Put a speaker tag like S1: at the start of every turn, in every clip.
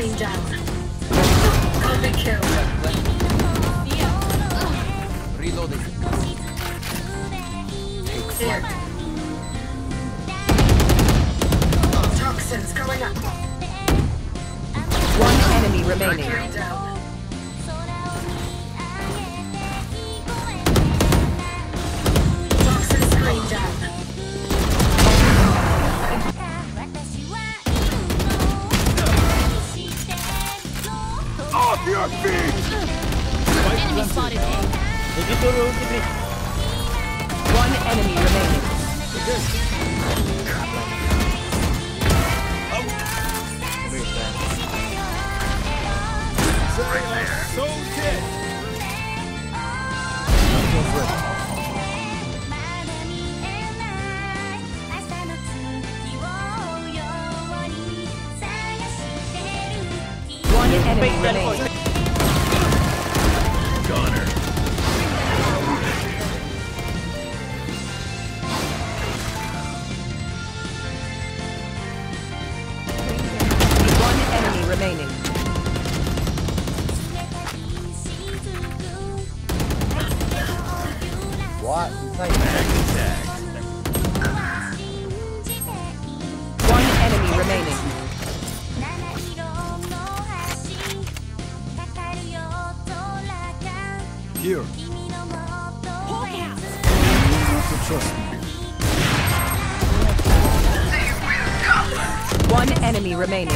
S1: screen down.
S2: Copy kill. Reloading.
S3: Toxins going up.
S4: One enemy remaining. One enemy remaining. One enemy remaining. Remaining.
S3: What? Inside.
S4: One enemy remaining.
S1: Here.
S2: Hawk out.
S1: You have to trust me.
S4: enemy remaining.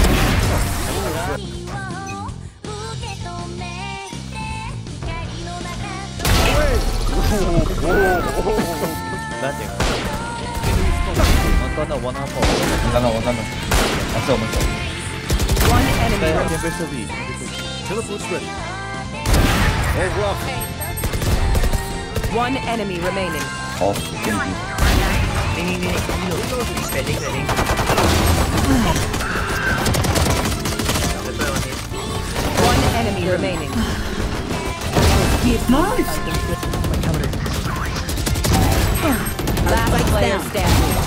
S3: One
S4: enemy remaining. One enemy remaining. Oh, enemy remaining. Last player standing.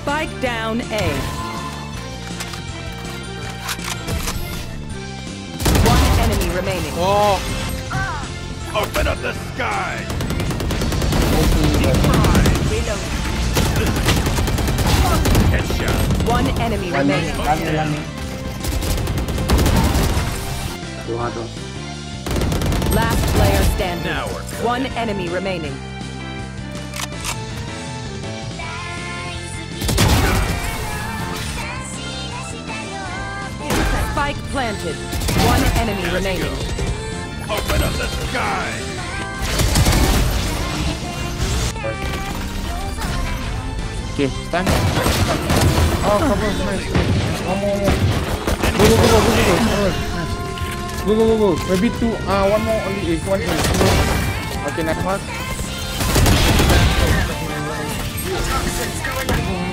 S4: Spike down A. One enemy remaining. Oh!
S1: Open up the sky! Headshot.
S4: One enemy remaining. Last player standing.
S1: Now we're.
S4: One enemy remaining. Spike planted. One enemy Let's remaining. Go.
S1: Open up the sky!
S5: Okay, stand. Oh, come on, Go, go, go, go, go, go go. Go, go, go, go. Maybe two, uh, one more, only eight, one more. Okay, next one.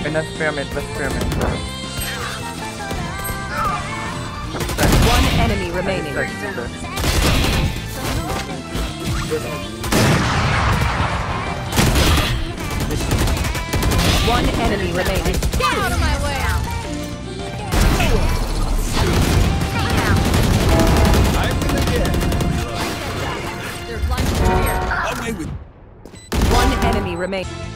S5: And that's pyramid, that's pyramid.
S4: One enemy remaining. One enemy remaining.
S2: Get out of my way. They're